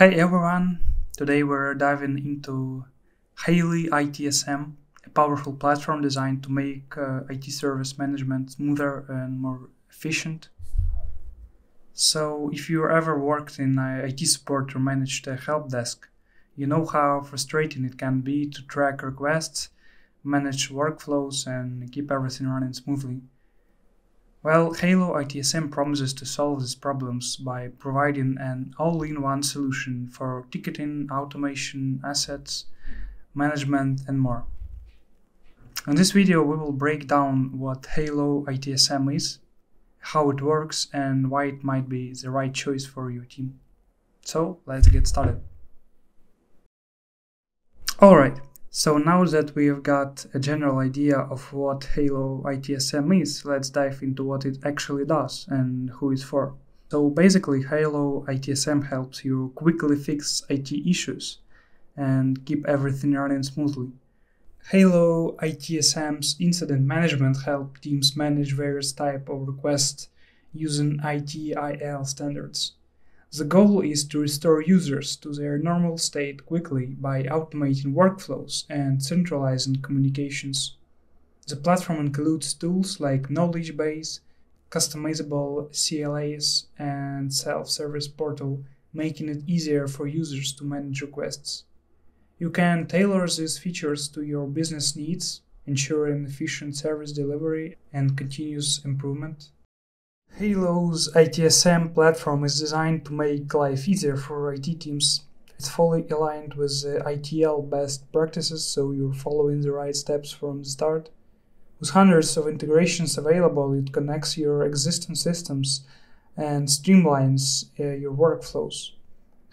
Hey everyone, today we're diving into Halo ITSM, a powerful platform designed to make uh, IT service management smoother and more efficient. So, if you ever worked in uh, IT support or managed a help desk, you know how frustrating it can be to track requests, manage workflows, and keep everything running smoothly. Well, Halo ITSM promises to solve these problems by providing an all in one solution for ticketing, automation, assets, management, and more. In this video, we will break down what Halo ITSM is, how it works, and why it might be the right choice for your team. So, let's get started. Alright, so now that we've got a general idea of what Halo ITSM is, let's dive into what it actually does and who it's for. So basically, Halo ITSM helps you quickly fix IT issues and keep everything running smoothly. Halo ITSM's incident management help teams manage various type of requests using ITIL standards. The goal is to restore users to their normal state quickly by automating workflows and centralizing communications. The platform includes tools like knowledge base, customizable SLAs, and self-service portal, making it easier for users to manage requests. You can tailor these features to your business needs, ensuring efficient service delivery and continuous improvement. Halo's ITSM platform is designed to make life easier for IT teams. It's fully aligned with ITIL best practices, so you're following the right steps from the start. With hundreds of integrations available, it connects your existing systems and streamlines uh, your workflows.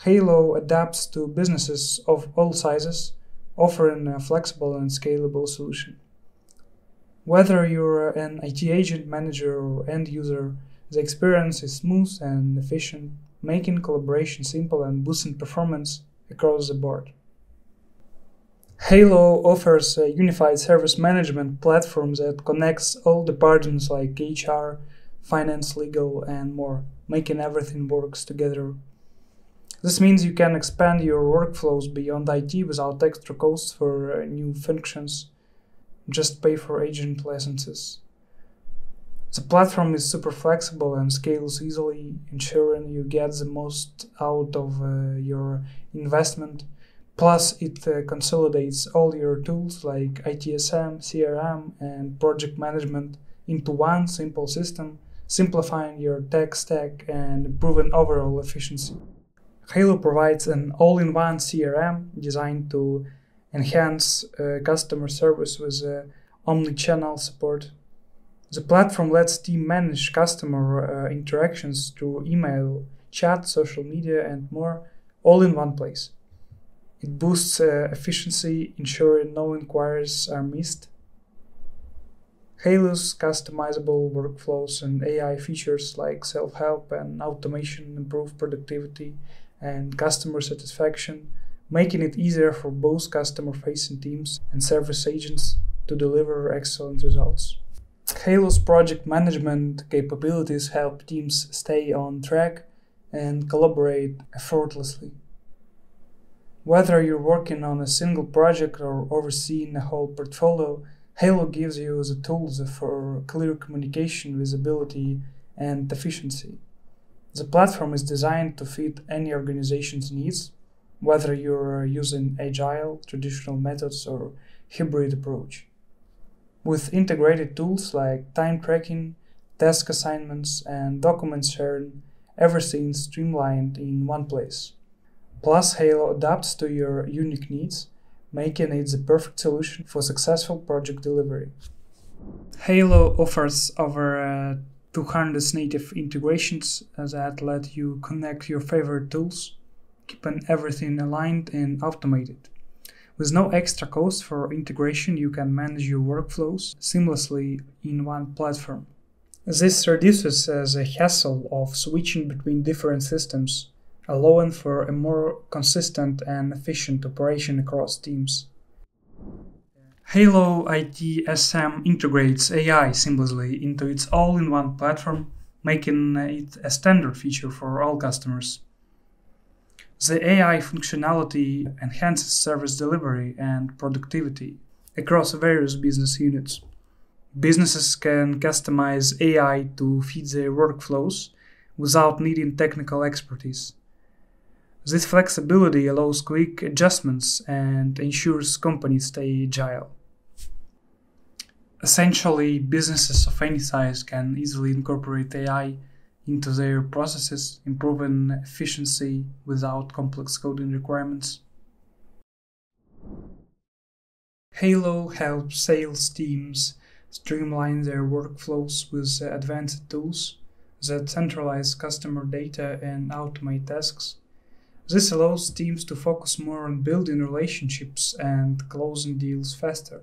Halo adapts to businesses of all sizes, offering a flexible and scalable solution. Whether you're an IT agent, manager, or end user, the experience is smooth and efficient, making collaboration simple and boosting performance across the board. Halo offers a unified service management platform that connects all departments like HR, finance, legal, and more, making everything works together. This means you can expand your workflows beyond IT without extra costs for new functions. Just pay for agent licenses. The platform is super flexible and scales easily, ensuring you get the most out of uh, your investment. Plus, it uh, consolidates all your tools like ITSM, CRM, and project management into one simple system, simplifying your tech stack and improving overall efficiency. Halo provides an all in one CRM designed to enhance uh, customer service with uh, omni channel support the platform lets team manage customer uh, interactions through email, chat, social media, and more, all in one place. It boosts uh, efficiency, ensuring no inquiries are missed. Halo's customizable workflows and AI features like self help and automation improve productivity and customer satisfaction, making it easier for both customer facing teams and service agents to deliver excellent results. Halo's project management capabilities help teams stay on track and collaborate effortlessly. Whether you're working on a single project or overseeing a whole portfolio, Halo gives you the tools for clear communication, visibility, and efficiency. The platform is designed to fit any organization's needs, whether you're using agile, traditional methods, or hybrid approach with integrated tools like time tracking, task assignments, and document sharing, everything streamlined in one place. Plus, Halo adapts to your unique needs, making it the perfect solution for successful project delivery. Halo offers over uh, 200 native integrations that let you connect your favorite tools, keeping everything aligned and automated. With no extra cost for integration, you can manage your workflows seamlessly in one platform. This reduces uh, the hassle of switching between different systems, allowing for a more consistent and efficient operation across teams. Halo ITSM integrates AI seamlessly into its all in one platform, making it a standard feature for all customers. The AI functionality enhances service delivery and productivity across various business units. Businesses can customize AI to fit their workflows without needing technical expertise. This flexibility allows quick adjustments and ensures companies stay agile. Essentially, businesses of any size can easily incorporate AI into their processes, improving efficiency without complex coding requirements. Halo helps sales teams streamline their workflows with advanced tools that centralize customer data and automate tasks. This allows teams to focus more on building relationships and closing deals faster.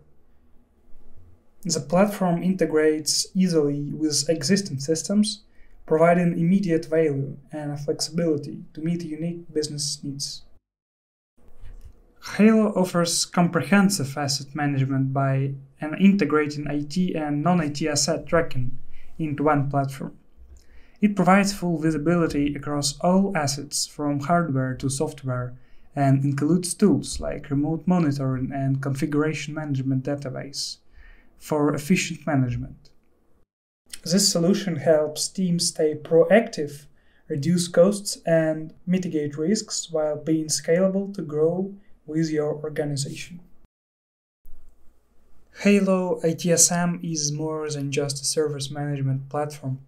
The platform integrates easily with existing systems, providing immediate value and flexibility to meet unique business needs. Halo offers comprehensive asset management by integrating IT and non IT asset tracking into one platform. It provides full visibility across all assets from hardware to software and includes tools like remote monitoring and configuration management database for efficient management. This solution helps teams stay proactive, reduce costs, and mitigate risks while being scalable to grow with your organization. Halo ITSM is more than just a service management platform.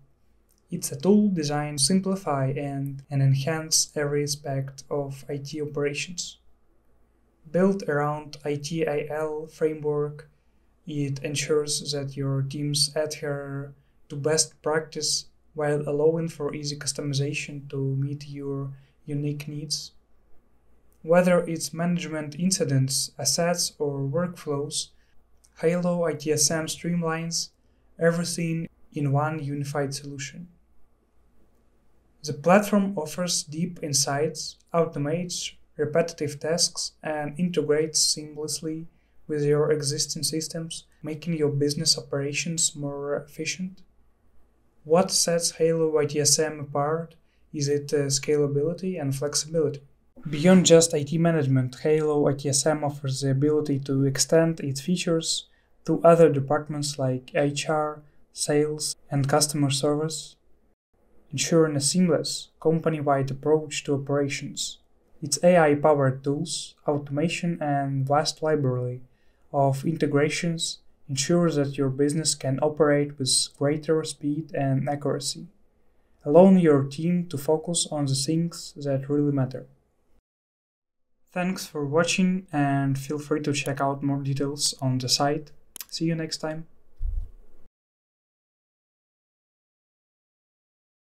It's a tool designed to simplify and, and enhance every aspect of IT operations. Built around ITIL framework, it ensures that your teams adhere to best practice while allowing for easy customization to meet your unique needs. Whether it's management incidents, assets, or workflows, Halo ITSM streamlines everything in one unified solution. The platform offers deep insights, automates repetitive tasks, and integrates seamlessly with your existing systems, making your business operations more efficient. What sets Halo ITSM apart is its uh, scalability and flexibility. Beyond just IT management, Halo ITSM offers the ability to extend its features to other departments like HR, sales, and customer service, ensuring a seamless, company wide approach to operations. Its AI powered tools, automation, and vast library of integrations ensure that your business can operate with greater speed and accuracy, allowing your team to focus on the things that really matter. Thanks for watching and feel free to check out more details on the site. See you next time.